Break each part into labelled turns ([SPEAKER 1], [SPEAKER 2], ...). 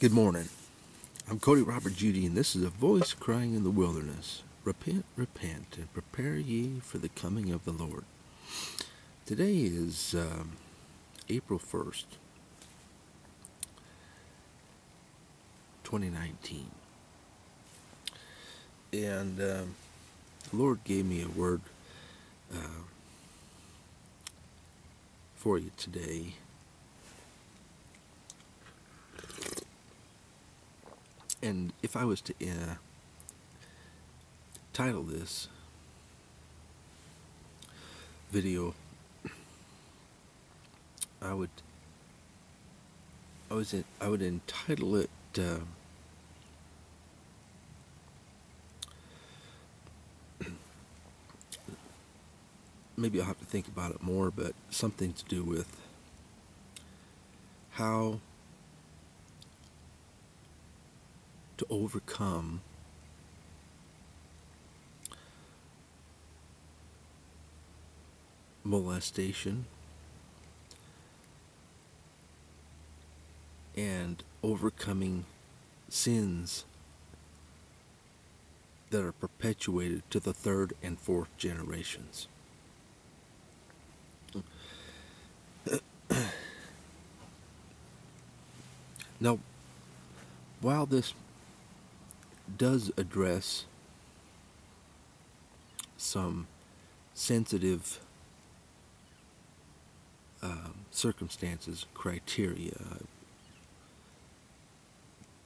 [SPEAKER 1] Good morning. I'm Cody Robert Judy, and this is a voice crying in the wilderness. Repent, repent, and prepare ye for the coming of the Lord. Today is um, April 1st, 2019. And um, the Lord gave me a word uh, for you today. And if I was to uh, title this video, I would I was in, I would entitle it uh, maybe I'll have to think about it more, but something to do with how to overcome molestation and overcoming sins that are perpetuated to the third and fourth generations. now, while this does address some sensitive um, circumstances, criteria,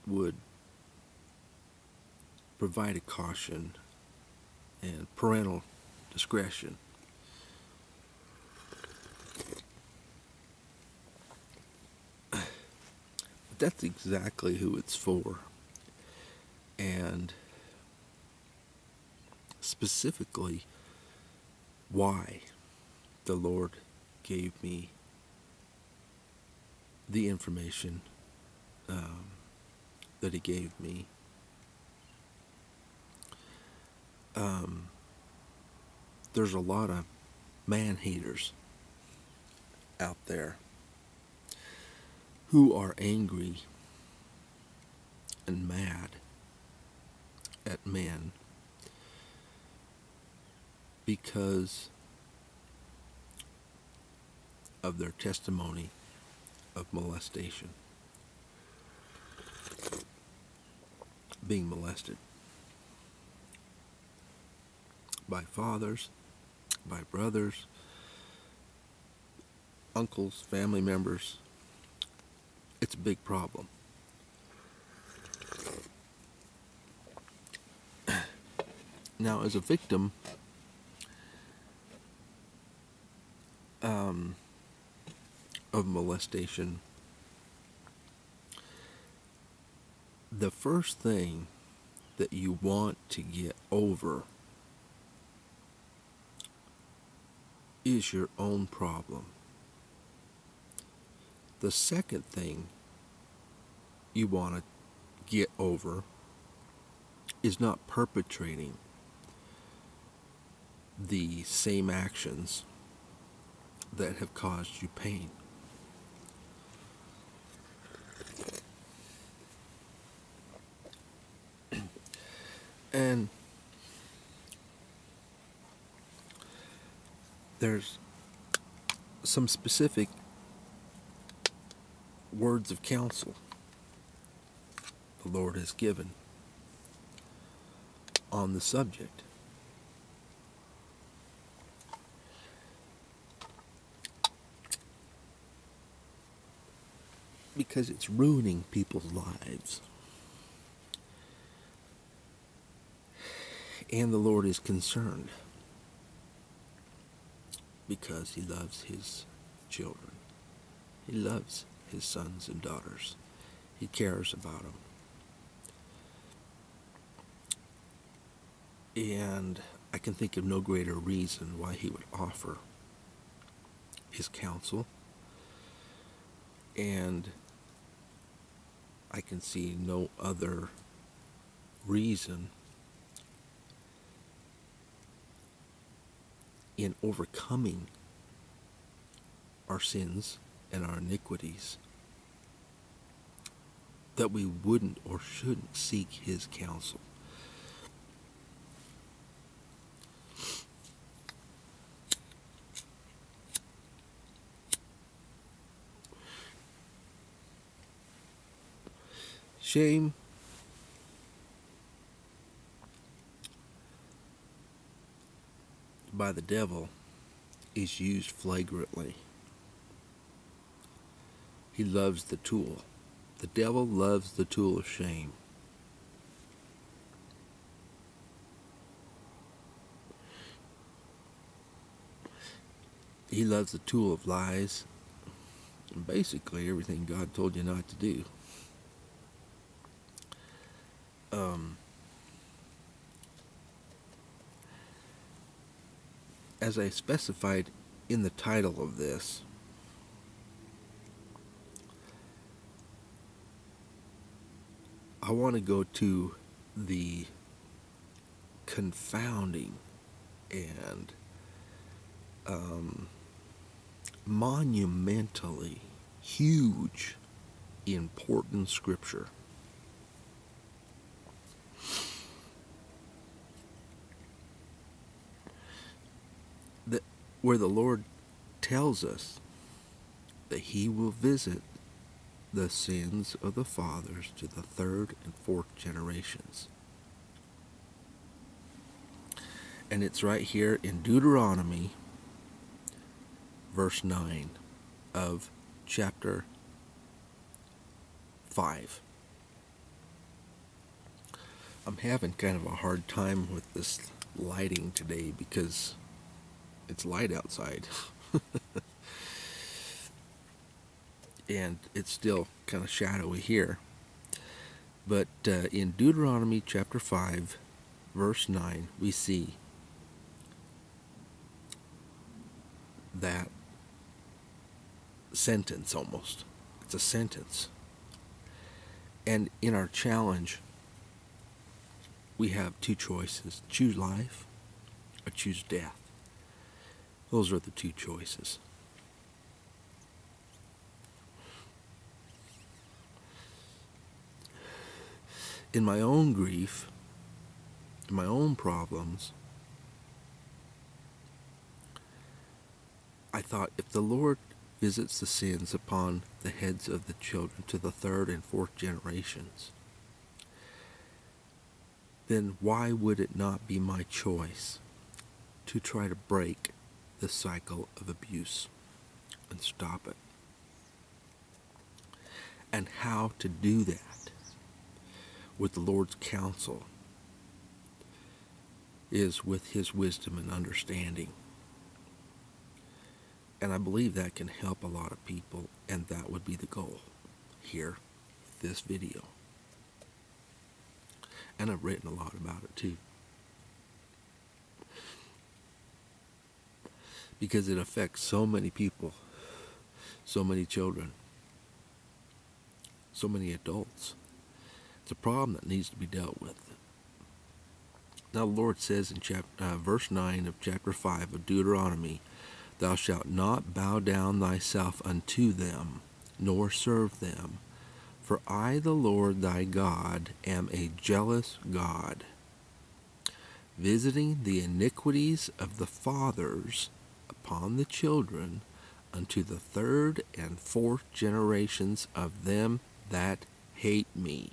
[SPEAKER 1] would provide a caution and parental discretion. But that's exactly who it's for. And specifically, why the Lord gave me the information um, that He gave me. Um, there's a lot of man haters out there who are angry and mad at men because of their testimony of molestation, being molested by fathers, by brothers, uncles, family members. It's a big problem. Now, as a victim, um, of molestation, the first thing that you want to get over is your own problem. The second thing you want to get over is not perpetrating the same actions that have caused you pain. and there's some specific words of counsel the Lord has given on the subject. Because it's ruining people's lives. And the Lord is concerned because He loves His children. He loves His sons and daughters. He cares about them. And I can think of no greater reason why He would offer His counsel. And I can see no other reason in overcoming our sins and our iniquities that we wouldn't or shouldn't seek his counsel. Shame by the devil is used flagrantly. He loves the tool. The devil loves the tool of shame. He loves the tool of lies and basically everything God told you not to do. Um, as I specified in the title of this, I want to go to the confounding and um, monumentally huge important scripture. That where the Lord tells us that he will visit the sins of the fathers to the third and fourth generations. And it's right here in Deuteronomy, verse 9 of chapter 5. I'm having kind of a hard time with this lighting today because it's light outside. and it's still kind of shadowy here. But uh, in Deuteronomy chapter 5, verse 9, we see that sentence almost. It's a sentence. And in our challenge, we have two choices choose life or choose death. Those are the two choices. in my own grief, in my own problems, I thought if the Lord visits the sins upon the heads of the children to the third and fourth generations, then why would it not be my choice to try to break the cycle of abuse and stop it? And how to do that with the Lord's counsel is with his wisdom and understanding. And I believe that can help a lot of people, and that would be the goal here with this video. And I've written a lot about it too. Because it affects so many people, so many children, so many adults. It's a problem that needs to be dealt with. Now the Lord says in chapter, uh, verse 9 of chapter 5 of Deuteronomy, Thou shalt not bow down thyself unto them, nor serve them. For I, the Lord thy God, am a jealous God, visiting the iniquities of the fathers upon the children unto the third and fourth generations of them that hate me.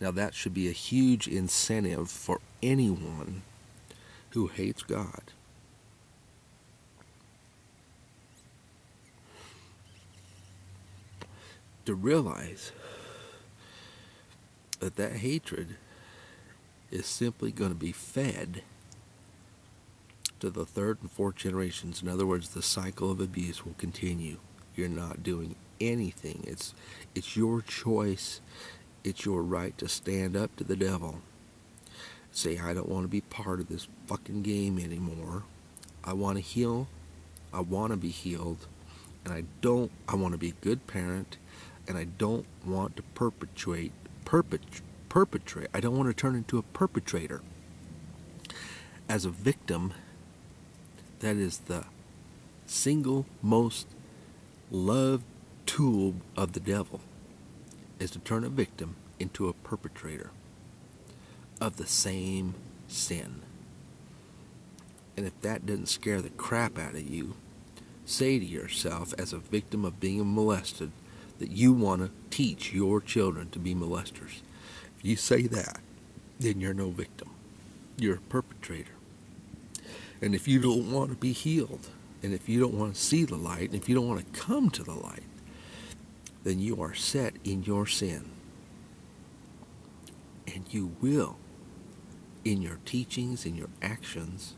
[SPEAKER 1] Now, that should be a huge incentive for anyone who hates God. To realize that that hatred is simply going to be fed to the third and fourth generations. In other words, the cycle of abuse will continue. You're not doing anything. It's it's your choice it's your right to stand up to the devil. Say, I don't want to be part of this fucking game anymore. I want to heal. I want to be healed. And I don't, I want to be a good parent. And I don't want to perpetuate, perpet, perpetrate. I don't want to turn into a perpetrator. As a victim, that is the single most loved tool of the devil is to turn a victim into a perpetrator of the same sin. And if that doesn't scare the crap out of you, say to yourself as a victim of being molested that you want to teach your children to be molesters. If you say that, then you're no victim. You're a perpetrator. And if you don't want to be healed, and if you don't want to see the light, and if you don't want to come to the light, then you are set in your sin. And you will, in your teachings, in your actions,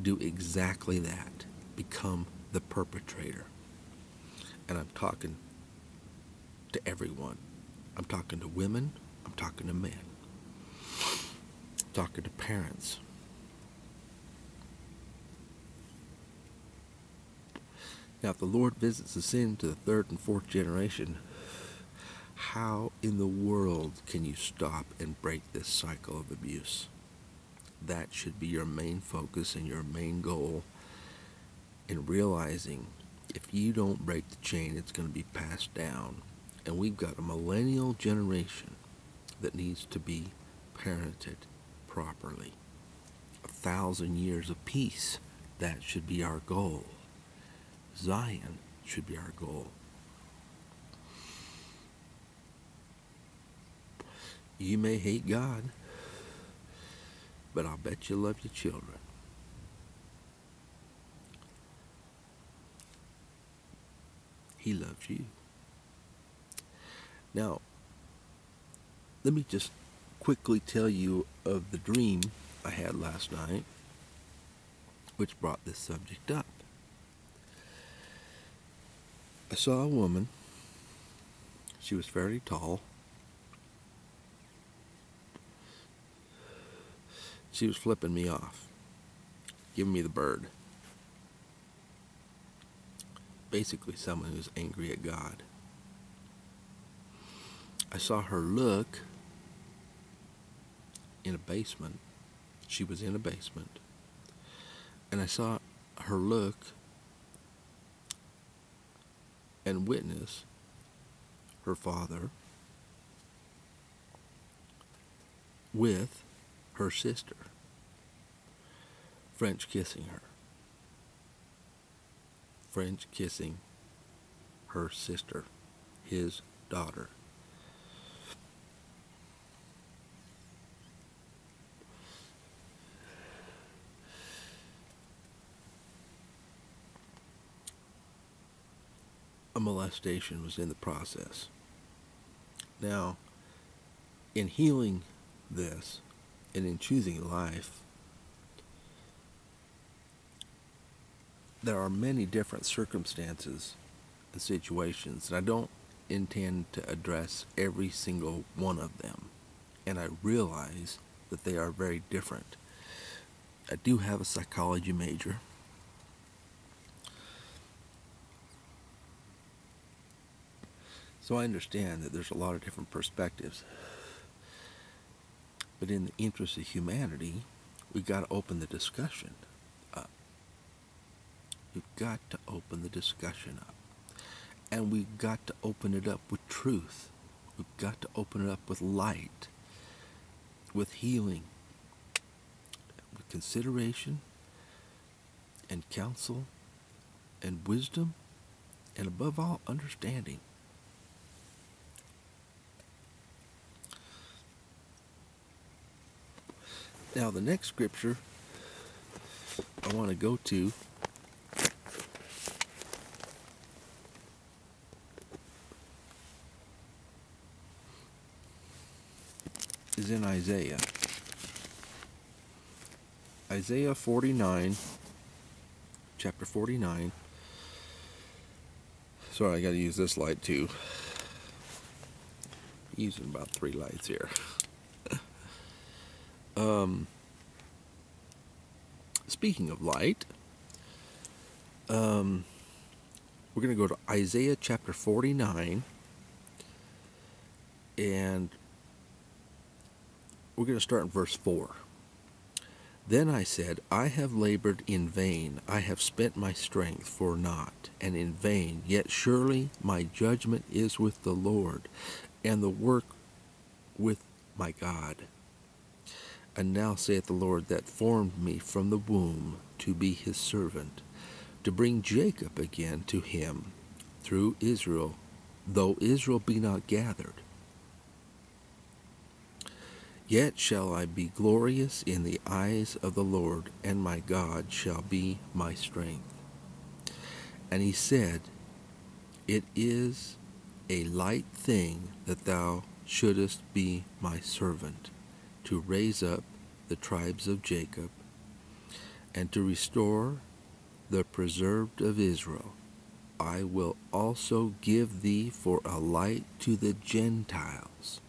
[SPEAKER 1] do exactly that. Become the perpetrator. And I'm talking to everyone. I'm talking to women. I'm talking to men. I'm talking to parents. Now, if the Lord visits the sin to the third and fourth generation, how in the world can you stop and break this cycle of abuse? That should be your main focus and your main goal in realizing if you don't break the chain, it's going to be passed down. And we've got a millennial generation that needs to be parented properly. A thousand years of peace, that should be our goal. Zion should be our goal. You may hate God, but I'll bet you love your children. He loves you. Now, let me just quickly tell you of the dream I had last night, which brought this subject up. I saw a woman. She was fairly tall. She was flipping me off, giving me the bird. Basically, someone who's angry at God. I saw her look in a basement. She was in a basement. And I saw her look and witness her father with her sister, French kissing her. French kissing her sister, his daughter. A molestation was in the process. Now, in healing this and in choosing life, there are many different circumstances and situations, and I don't intend to address every single one of them. And I realize that they are very different. I do have a psychology major. So I understand that there's a lot of different perspectives. But in the interest of humanity, we've got to open the discussion up. We've got to open the discussion up. And we've got to open it up with truth. We've got to open it up with light, with healing, with consideration, and counsel, and wisdom, and above all, understanding. Now, the next scripture I want to go to is in Isaiah. Isaiah 49, chapter 49. Sorry, I got to use this light too. using about three lights here. Um, speaking of light, um, we're going to go to Isaiah chapter 49 and we're going to start in verse 4. Then I said, I have labored in vain, I have spent my strength for naught, and in vain, yet surely my judgment is with the Lord, and the work with my God. And now saith the Lord that formed me from the womb to be his servant, to bring Jacob again to him through Israel, though Israel be not gathered. Yet shall I be glorious in the eyes of the Lord, and my God shall be my strength. And he said, It is a light thing that thou shouldest be my servant, to raise up the tribes of Jacob, and to restore the preserved of Israel. I will also give thee for a light to the Gentiles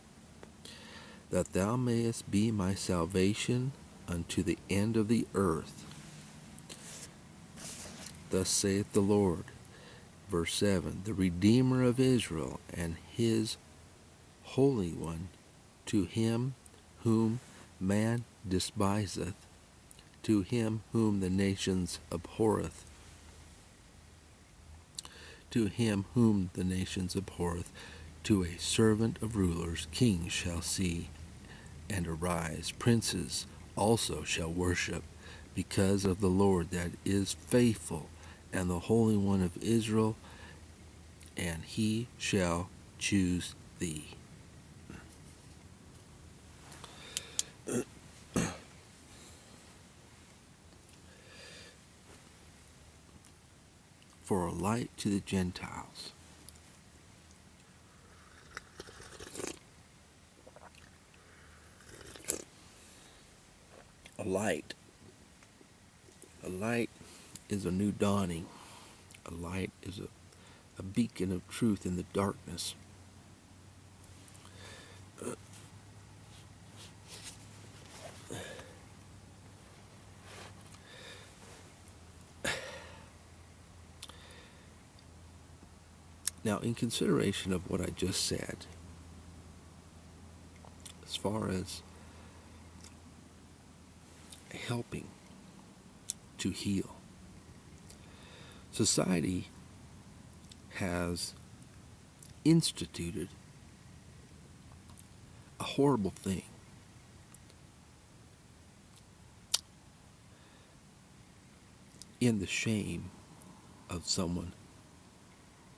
[SPEAKER 1] that thou mayest be my salvation unto the end of the earth. Thus saith the Lord. Verse 7 The Redeemer of Israel and his Holy One, to him whom man despiseth, to him whom the nations abhorreth, to him whom the nations abhorreth, to a servant of rulers, kings shall see and arise. Princes also shall worship, because of the Lord that is faithful, and the Holy One of Israel, and he shall choose thee. For a light to the Gentiles a light. A light is a new dawning. A light is a, a beacon of truth in the darkness. Now, in consideration of what I just said, as far as helping to heal. Society has instituted a horrible thing. In the shame of someone,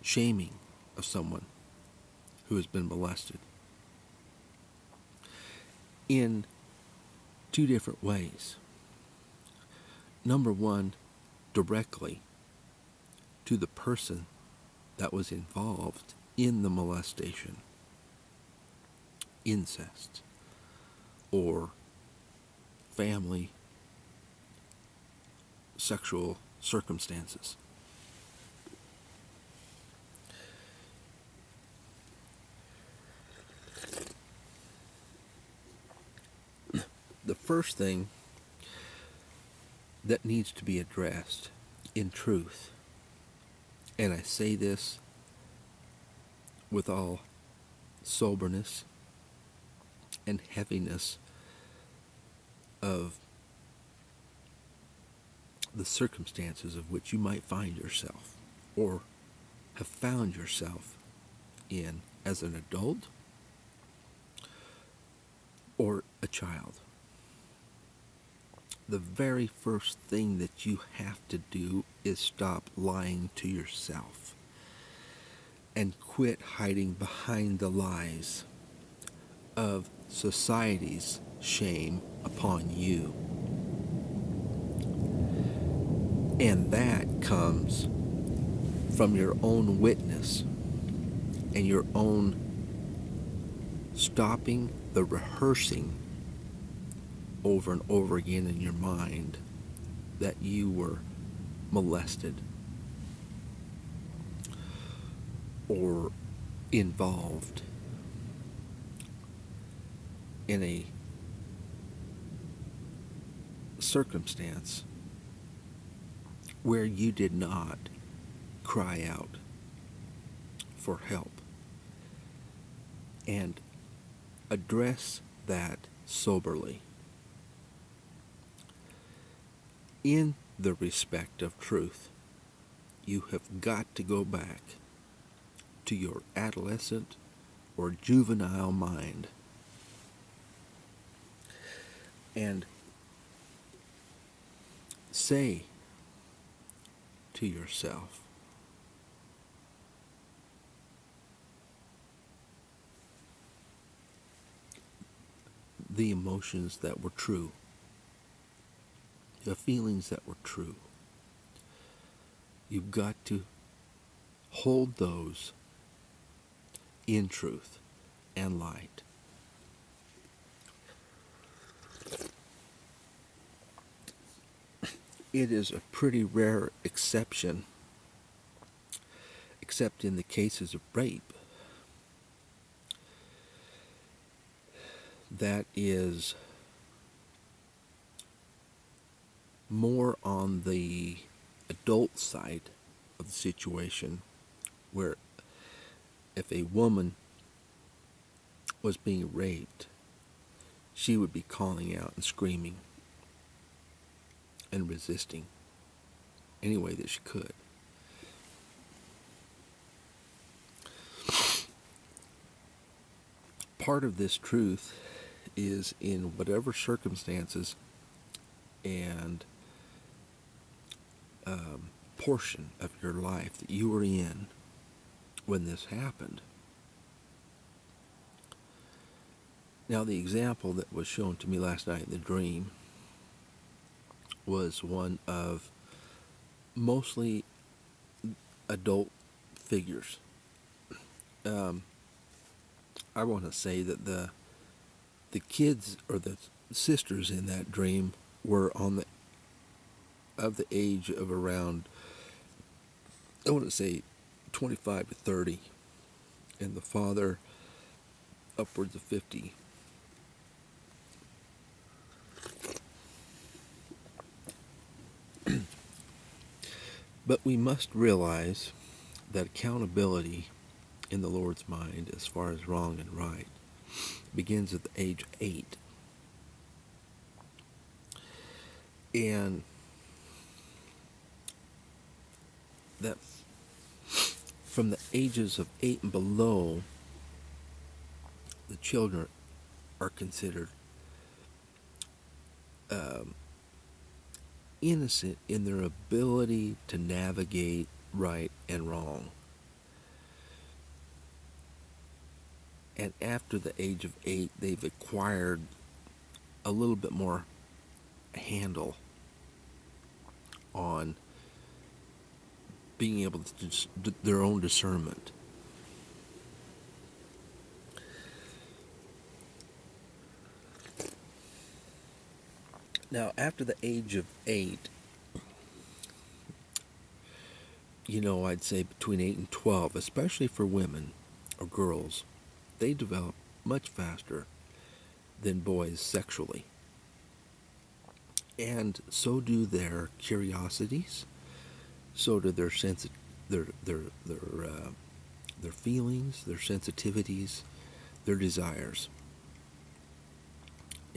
[SPEAKER 1] shaming of someone who has been molested. In two different ways number one, directly to the person that was involved in the molestation, incest, or family sexual circumstances. The first thing that needs to be addressed in truth. And I say this with all soberness and heaviness of the circumstances of which you might find yourself or have found yourself in as an adult or a child the very first thing that you have to do is stop lying to yourself and quit hiding behind the lies of society's shame upon you. And that comes from your own witness and your own stopping the rehearsing over and over again in your mind that you were molested or involved in a circumstance where you did not cry out for help. And address that soberly in the respect of truth, you have got to go back to your adolescent or juvenile mind. And say to yourself, the emotions that were true, the feelings that were true. You've got to hold those in truth and light. It is a pretty rare exception, except in the cases of rape, that is more on the adult side of the situation where if a woman was being raped, she would be calling out and screaming and resisting any way that she could. Part of this truth is in whatever circumstances and um, portion of your life that you were in when this happened. Now, the example that was shown to me last night in the dream was one of mostly adult figures. Um, I want to say that the the kids or the sisters in that dream were on the of the age of around I want to say 25 to 30 and the father upwards of 50 but we must realize that accountability in the Lord's mind as far as wrong and right begins at the age of eight. And that from the ages of eight and below, the children are considered um, innocent in their ability to navigate right and wrong. and after the age of eight, they've acquired a little bit more handle on being able to dis- their own discernment. Now, after the age of eight, you know, I'd say between eight and 12, especially for women or girls, they develop much faster than boys sexually. And so do their curiosities, so do their sense, their their their uh, their feelings, their sensitivities, their desires,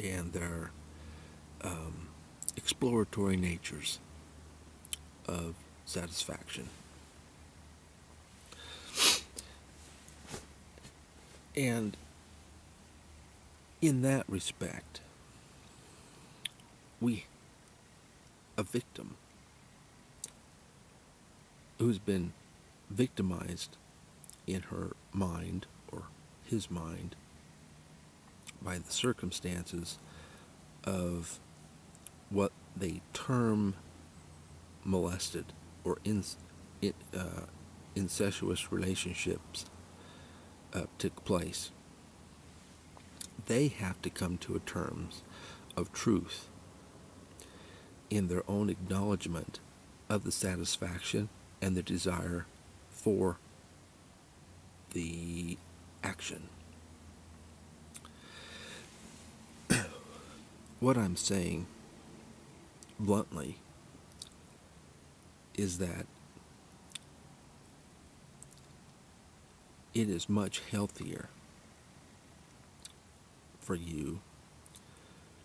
[SPEAKER 1] and their um, exploratory natures of satisfaction. And in that respect, we, a victim who's been victimized in her mind or his mind by the circumstances of what they term molested or in, uh, incestuous relationships uh, took place. They have to come to a terms of truth in their own acknowledgement of the satisfaction and the desire for the action. what I'm saying bluntly is that it is much healthier for you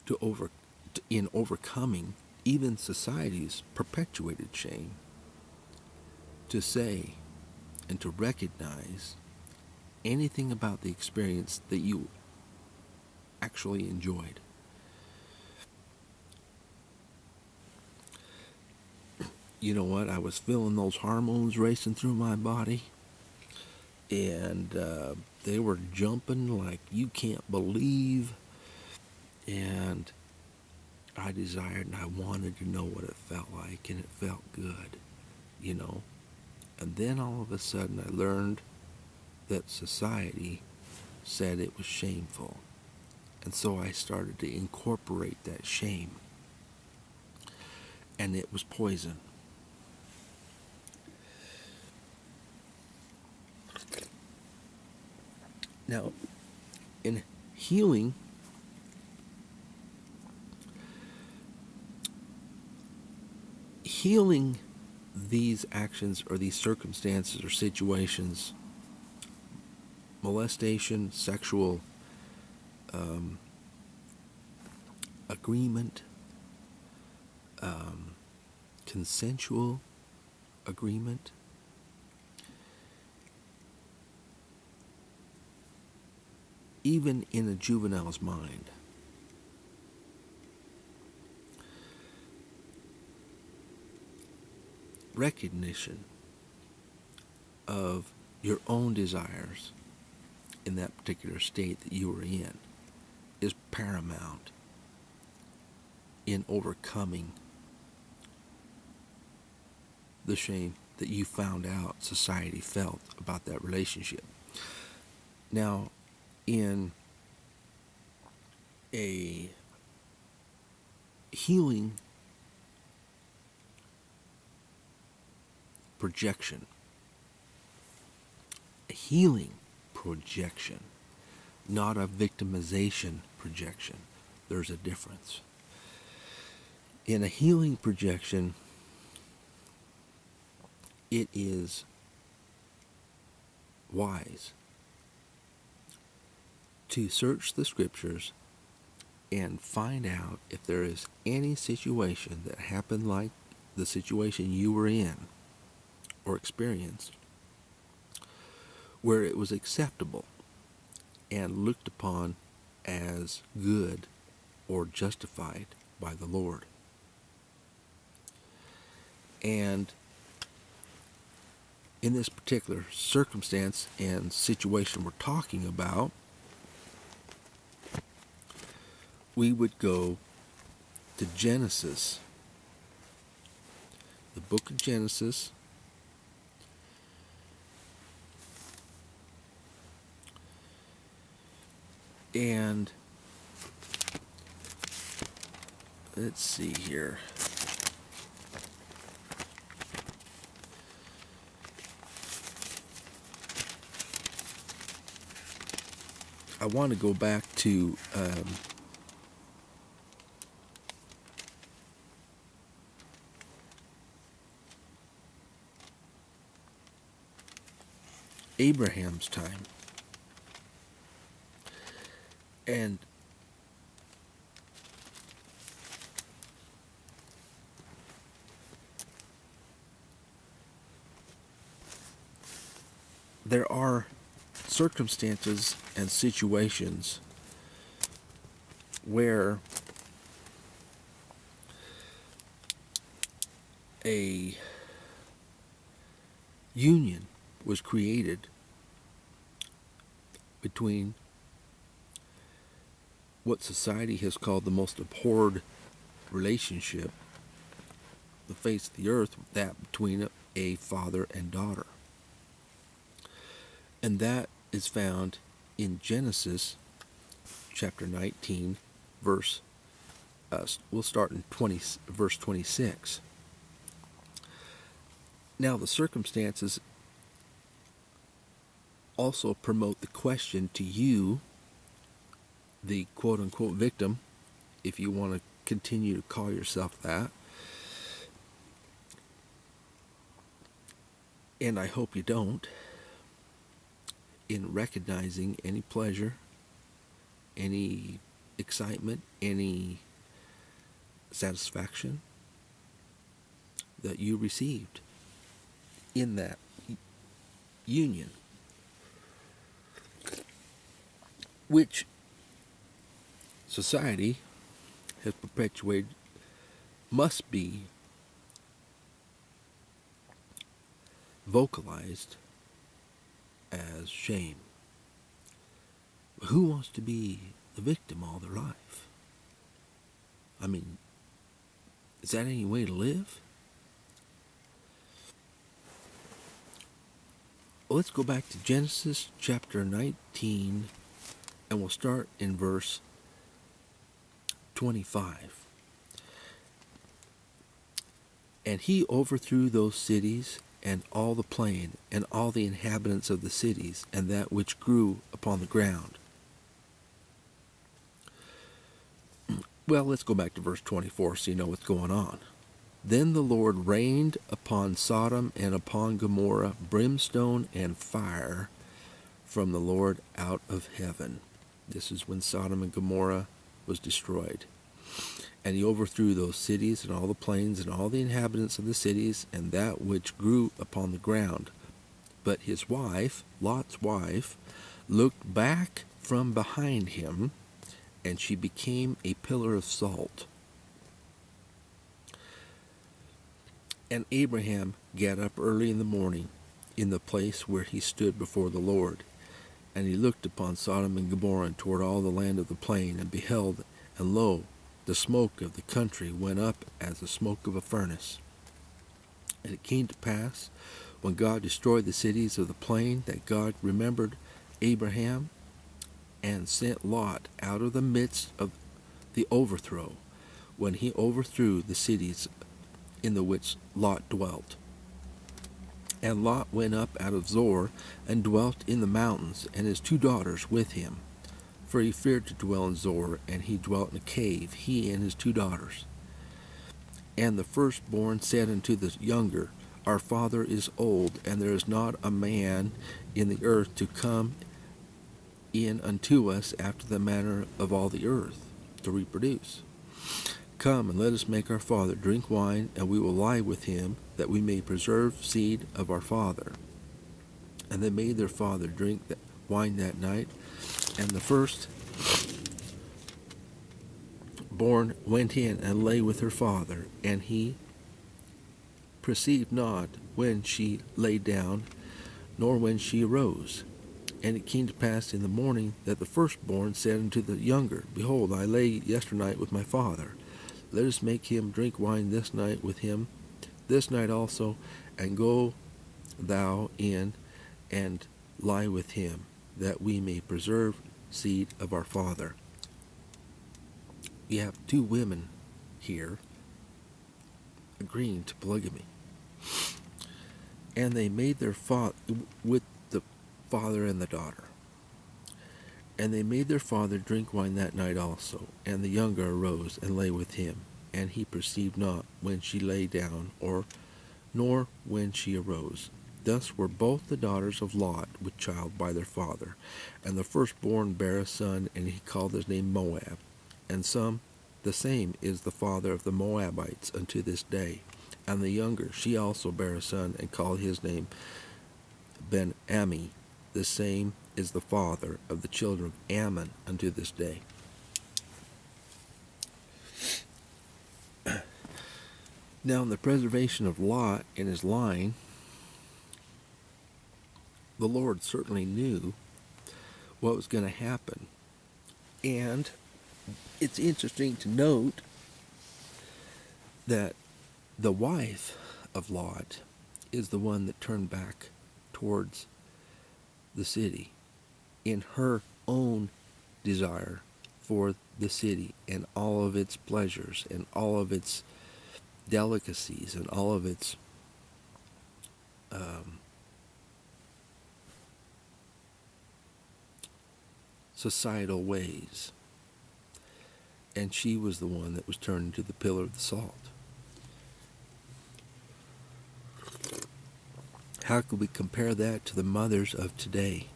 [SPEAKER 1] to over in overcoming even society's perpetuated shame to say and to recognize anything about the experience that you actually enjoyed. You know what? I was feeling those hormones racing through my body, and uh, they were jumping like you can't believe. And I desired and I wanted to know what it felt like, and it felt good, you know. And then all of a sudden I learned that society said it was shameful. And so I started to incorporate that shame. And it was poison. Now, in healing, healing these actions or these circumstances or situations molestation, sexual um, agreement, um, consensual agreement. Even in a juvenile's mind. Recognition of your own desires in that particular state that you were in is paramount in overcoming the shame that you found out society felt about that relationship. Now, in a healing projection, a healing projection, not a victimization projection. There's a difference. In a healing projection, it is wise to search the scriptures and find out if there is any situation that happened like the situation you were in or experienced where it was acceptable and looked upon as good or justified by the Lord. And in this particular circumstance and situation we're talking about, we would go to Genesis, the book of Genesis, and let's see here. I want to go back to um, Abraham's time. And there are circumstances and situations where a union was created between what society has called the most abhorred relationship, the face of the earth, that between a father and daughter. And that is found in Genesis chapter 19, verse, uh, we'll start in 20, verse 26. Now, the circumstances also promote the question to you the quote unquote victim, if you want to continue to call yourself that. And I hope you don't, in recognizing any pleasure, any excitement, any satisfaction that you received in that union, which society has perpetuated must be vocalized as shame. Who wants to be the victim all their life? I mean, is that any way to live? Let's go back to Genesis chapter 19 and we'll start in verse 25. And he overthrew those cities and all the plain and all the inhabitants of the cities and that which grew upon the ground. Well, let's go back to verse 24 so you know what's going on. Then the Lord rained upon Sodom and upon Gomorrah brimstone and fire from the Lord out of heaven. This is when Sodom and Gomorrah was destroyed. And he overthrew those cities and all the plains and all the inhabitants of the cities and that which grew upon the ground. But his wife, Lot's wife, looked back from behind him and she became a pillar of salt. And Abraham got up early in the morning in the place where he stood before the Lord. And he looked upon Sodom and Gomorrah and toward all the land of the plain, and beheld, and lo, the smoke of the country went up as the smoke of a furnace. And it came to pass, when God destroyed the cities of the plain, that God remembered Abraham and sent Lot out of the midst of the overthrow, when he overthrew the cities in the which Lot dwelt. And Lot went up out of Zoar, and dwelt in the mountains, and his two daughters with him. For he feared to dwell in Zoar, and he dwelt in a cave, he and his two daughters. And the firstborn said unto the younger, Our father is old, and there is not a man in the earth to come in unto us after the manner of all the earth, to reproduce. Come and let us make our father drink wine, and we will lie with him, that we may preserve seed of our father. And they made their father drink that wine that night, and the first born went in and lay with her father, and he perceived not when she lay down, nor when she arose. And it came to pass in the morning that the firstborn said unto the younger, Behold, I lay yesternight with my father. Let us make him drink wine this night with him, this night also, and go thou in and lie with him, that we may preserve seed of our father. We have two women here agreeing to polygamy. And they made their father with the father and the daughter. And they made their father drink wine that night also. And the younger arose and lay with him. And he perceived not when she lay down, or nor when she arose. Thus were both the daughters of Lot with child by their father. And the firstborn bare a son, and he called his name Moab. And some, the same is the father of the Moabites unto this day. And the younger, she also bare a son, and called his name Ben Ammi the same is the father of the children of Ammon unto this day. Now, in the preservation of Lot and his line, the Lord certainly knew what was going to happen. And it's interesting to note that the wife of Lot is the one that turned back towards the city in her own desire for the city and all of its pleasures and all of its delicacies and all of its um, societal ways. And she was the one that was turned into the pillar of the salt. How could we compare that to the mothers of today?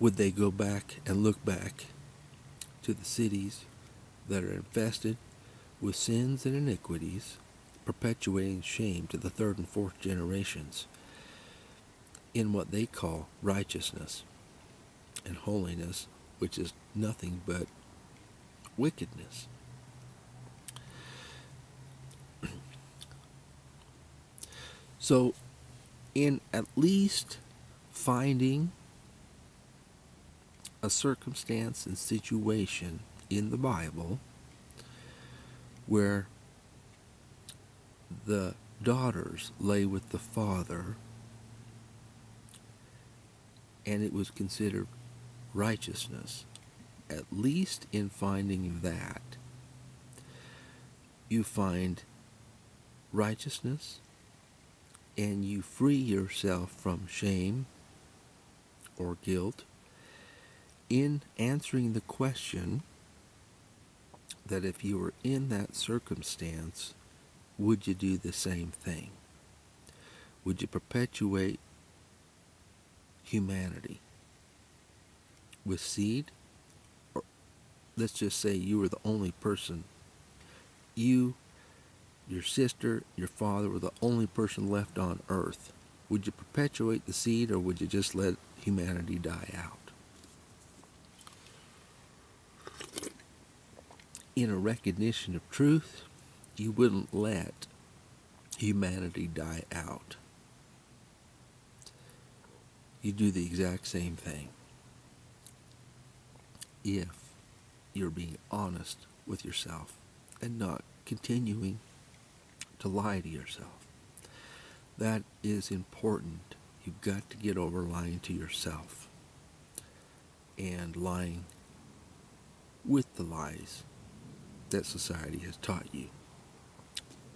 [SPEAKER 1] Would they go back and look back to the cities that are infested with sins and iniquities, perpetuating shame to the third and fourth generations in what they call righteousness and holiness, which is nothing but wickedness. so, in at least finding a circumstance and situation in the Bible where the daughters lay with the father and it was considered righteousness, at least in finding that, you find righteousness and you free yourself from shame or guilt in answering the question that if you were in that circumstance, would you do the same thing? Would you perpetuate humanity with seed? Or let's just say you were the only person. You, your sister, your father were the only person left on earth. Would you perpetuate the seed or would you just let humanity die out? In a recognition of truth, you wouldn't let humanity die out you do the exact same thing. If you're being honest with yourself and not continuing to lie to yourself. That is important. You've got to get over lying to yourself and lying with the lies that society has taught you.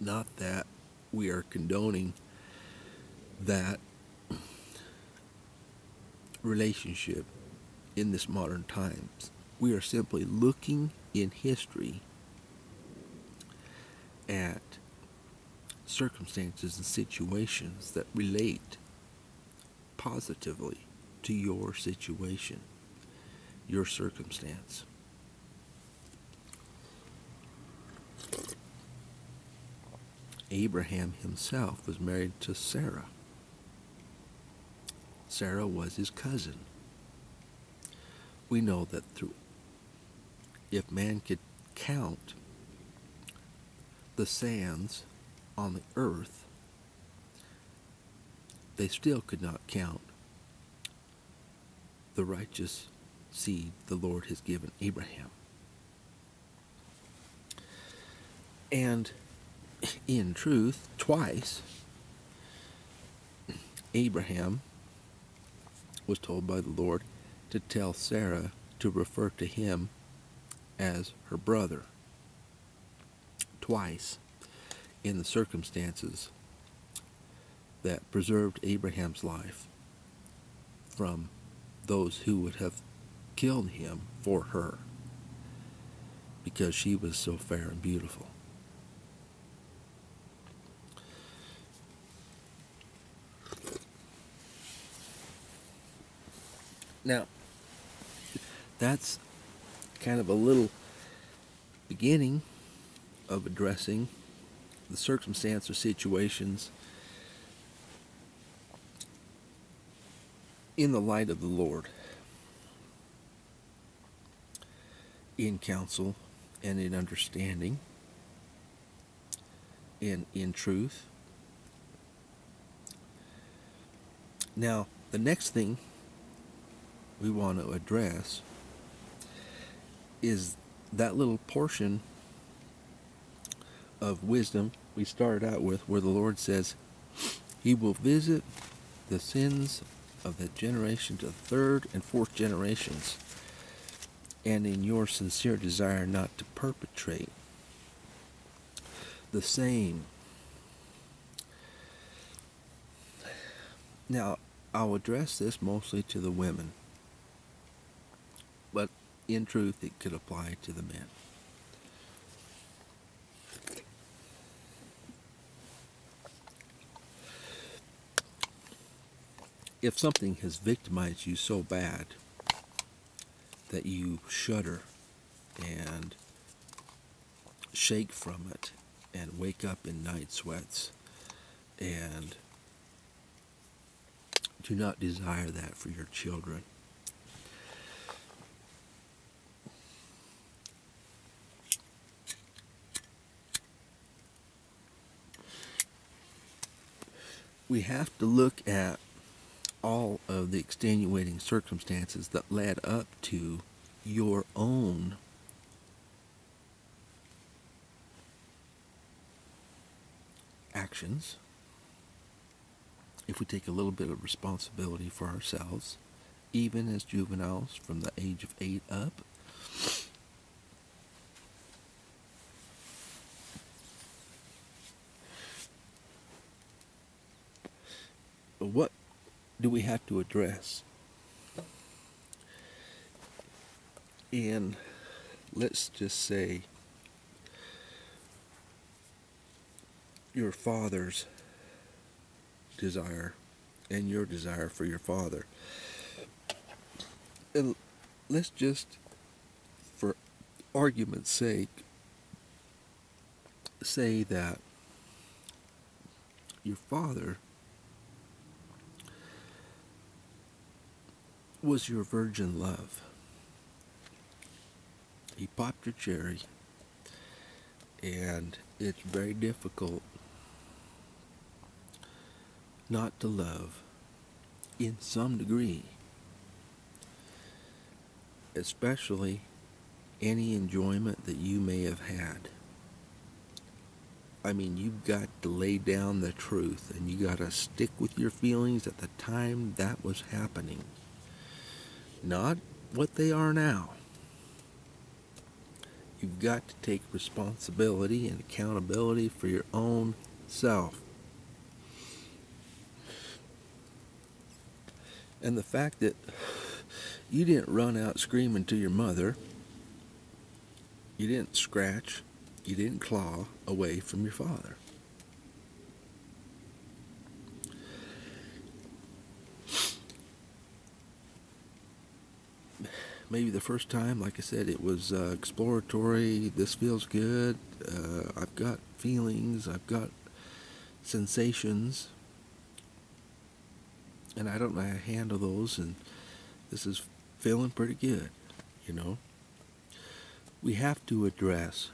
[SPEAKER 1] Not that we are condoning that relationship in this modern times. We are simply looking in history at circumstances and situations that relate positively to your situation, your circumstance. Abraham himself was married to Sarah. Sarah was his cousin. We know that through if man could count the sands on the earth, they still could not count the righteous seed the Lord has given Abraham. And in truth, twice, Abraham was told by the Lord to tell Sarah to refer to him as her brother. Twice in the circumstances that preserved Abraham's life from those who would have killed him for her because she was so fair and beautiful. Now, that's kind of a little beginning of addressing the circumstance or situations in the light of the Lord, in counsel and in understanding, and in truth. Now, the next thing we want to address is that little portion of wisdom we started out with where the Lord says he will visit the sins of the generation to the third and fourth generations and in your sincere desire not to perpetrate the same. Now, I'll address this mostly to the women in truth, it could apply to the men. If something has victimized you so bad that you shudder and shake from it and wake up in night sweats and do not desire that for your children. We have to look at all of the extenuating circumstances that led up to your own actions if we take a little bit of responsibility for ourselves, even as juveniles from the age of eight up. But what do we have to address? And let's just say your father's desire and your desire for your father. And let's just, for argument's sake, say that your father was your virgin love. He popped your cherry, and it's very difficult not to love in some degree, especially any enjoyment that you may have had. I mean, you've got to lay down the truth and you got to stick with your feelings at the time that was happening, not what they are now. You've got to take responsibility and accountability for your own self. And the fact that you didn't run out screaming to your mother, you didn't scratch, you didn't claw away from your father. Maybe the first time, like I said, it was uh, exploratory. This feels good. Uh, I've got feelings. I've got sensations and I don't know how to handle those, and this is feeling pretty good, you know. We have to address,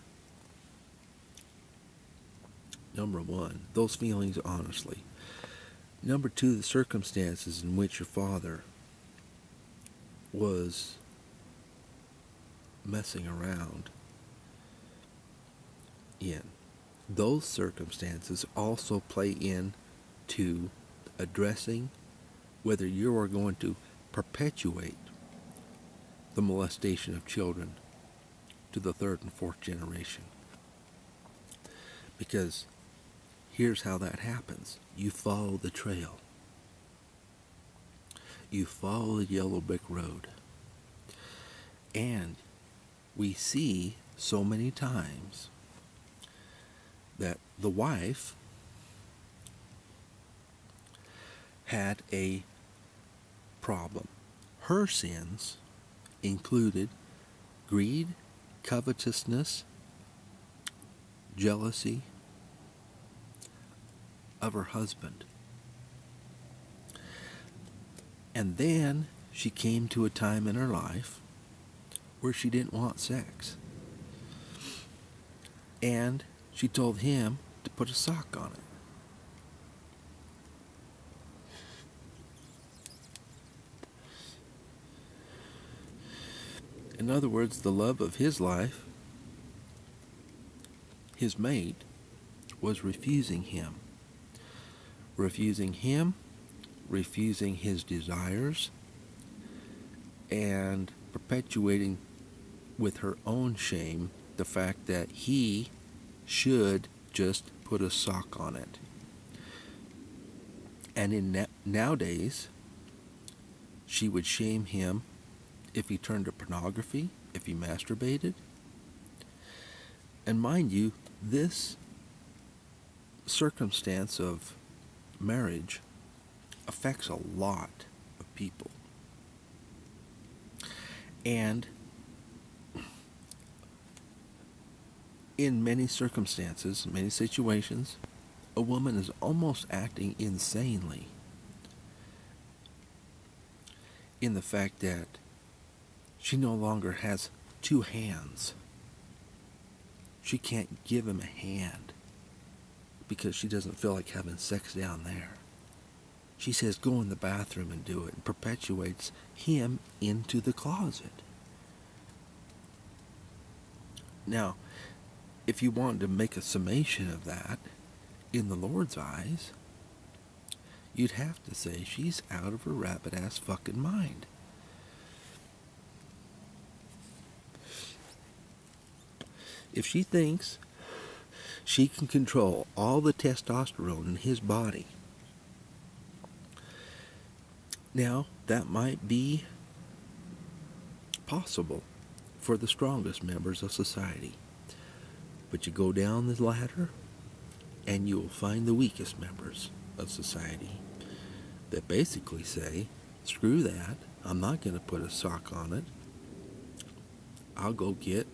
[SPEAKER 1] number one, those feelings honestly. Number two, the circumstances in which your father was messing around in. Those circumstances also play in to addressing whether you are going to perpetuate the molestation of children to the third and fourth generation. Because here's how that happens you follow the trail, you follow the yellow brick road. And we see so many times that the wife had a problem. Her sins included greed, covetousness, jealousy of her husband. And then she came to a time in her life where she didn't want sex. And she told him to put a sock on it. In other words, the love of his life, his mate, was refusing him. Refusing him, refusing his desires, and perpetuating with her own shame the fact that he should just put a sock on it. And in na- nowadays, she would shame him if he turned to pornography, if he masturbated. And mind you, this circumstance of marriage affects a lot of people. And in many circumstances, many situations, a woman is almost acting insanely in the fact that she no longer has two hands. She can't give him a hand because she doesn't feel like having sex down there. She says, go in the bathroom and do it, and perpetuates him into the closet. Now, if you wanted to make a summation of that in the Lord's eyes, you'd have to say she's out of her rabbit ass fucking mind. If she thinks she can control all the testosterone in his body, now that might be possible for the strongest members of society. But you go down the ladder and you will find the weakest members of society that basically say, screw that, I'm not going to put a sock on it. I'll go get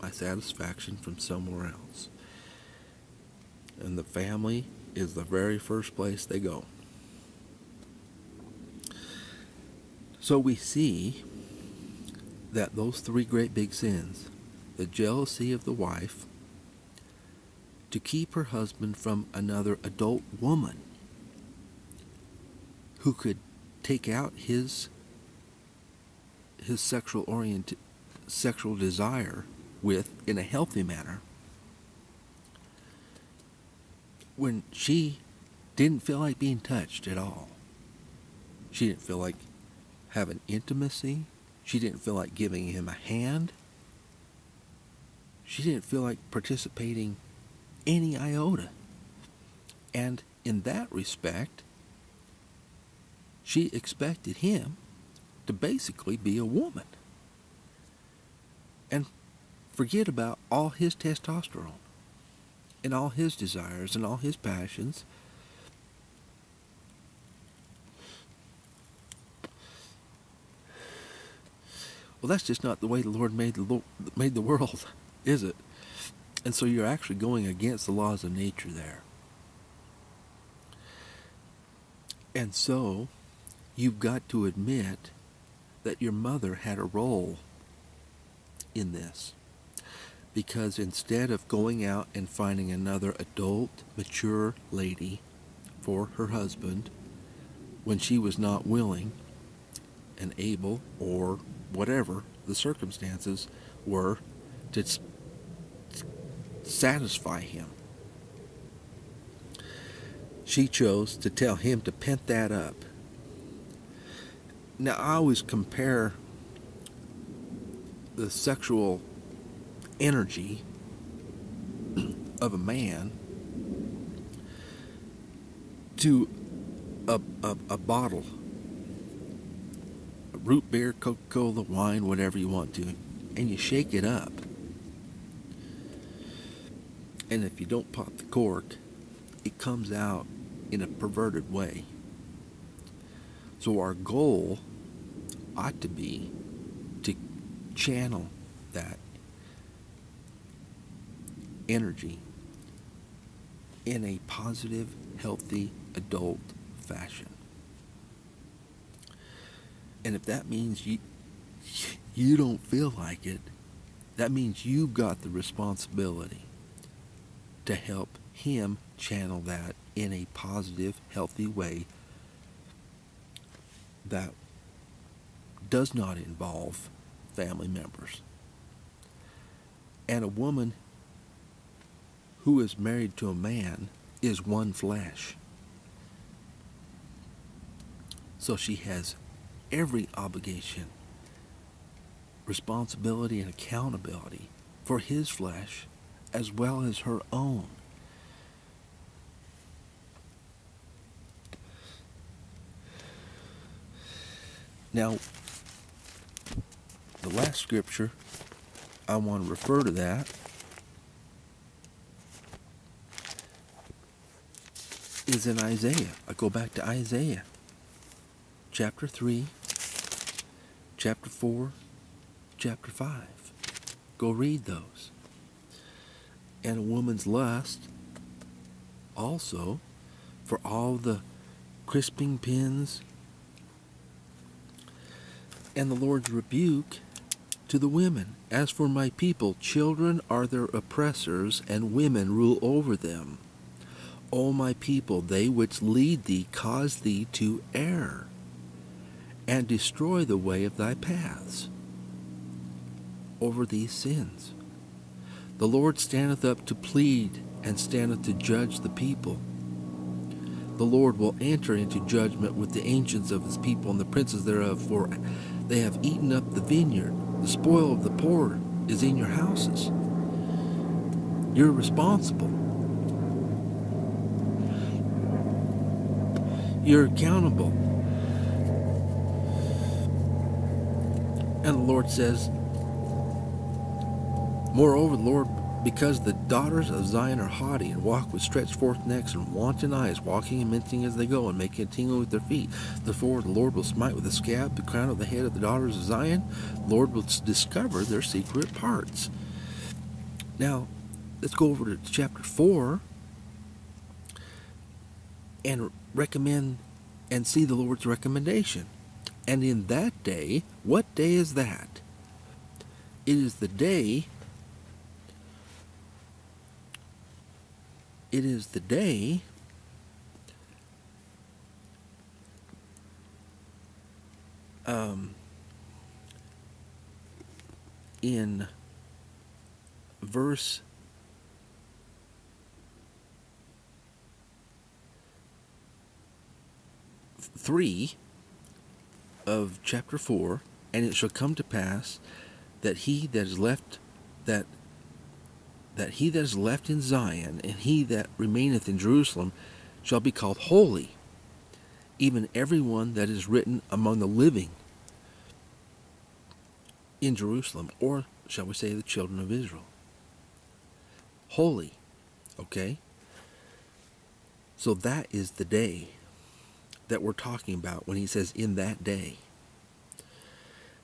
[SPEAKER 1] my satisfaction from somewhere else. And the family is the very first place they go. So we see that those three great big sins the jealousy of the wife, to keep her husband from another adult woman who could take out his his sexual orient sexual desire with in a healthy manner. When she didn't feel like being touched at all she didn't feel like having intimacy she didn't feel like giving him a hand she didn't feel like participating any iota and in that respect she expected him to basically be a woman and forget about all his testosterone and all his desires and all his passions. Well, that's just not the way the Lord made the made the world, is it? And so you're actually going against the laws of nature there. And so you've got to admit that your mother had a role in this. Because instead of going out and finding another adult, mature lady for her husband, when she was not willing and able, or whatever the circumstances were, to satisfy him, she chose to tell him to pent that up now, I always compare the sexual energy of a man to a, a, a bottle root beer, Coca Cola, wine, whatever you want to, and you shake it up. And if you don't pop the cork, it comes out in a perverted way. So, our goal ought to be to channel that energy in a positive, healthy, adult fashion. And if that means you you don't feel like it, that means you've got the responsibility to help him channel that in a positive, healthy way that does not involve family members. And a woman who is married to a man is one flesh. So she has every obligation, responsibility, and accountability for his flesh as well as her own. Now, the last scripture I want to refer to that is in Isaiah. I go back to Isaiah chapter 3, chapter 4, chapter 5. Go read those. And a woman's lust also for all the crisping pins and the Lord's rebuke to the women. As for my people, children are their oppressors, and women rule over them. O my people, they which lead thee cause thee to err, and destroy the way of thy paths over these sins. The Lord standeth up to plead, and standeth to judge the people. The Lord will enter into judgment with the ancients of his people and the princes thereof, for they have eaten up the vineyard. The spoil of the poor is in your houses. You're responsible. You're accountable. And the Lord says, Moreover, the Lord, because the daughters of Zion are haughty and walk with stretched forth necks and wanton eyes, walking and mincing as they go, and making a tingle with their feet. Therefore, the Lord will smite with a scab the crown of the head of the daughters of Zion. The Lord will discover their secret parts. Now, let's go over to chapter 4 and recommend and see the Lord's recommendation. And in that day, what day is that? It is the day it is the day um, in verse three of chapter four, and it shall come to pass that he that is left that that he that is left in Zion and he that remaineth in Jerusalem shall be called holy, even every one that is written among the living in Jerusalem, or shall we say the children of Israel. Holy, okay? So that is the day that we're talking about when he says, in that day.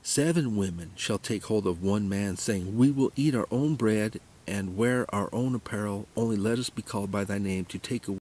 [SPEAKER 1] Seven women shall take hold of one man, saying, We will eat our own bread and wear our own apparel, only let us be called by thy name to take away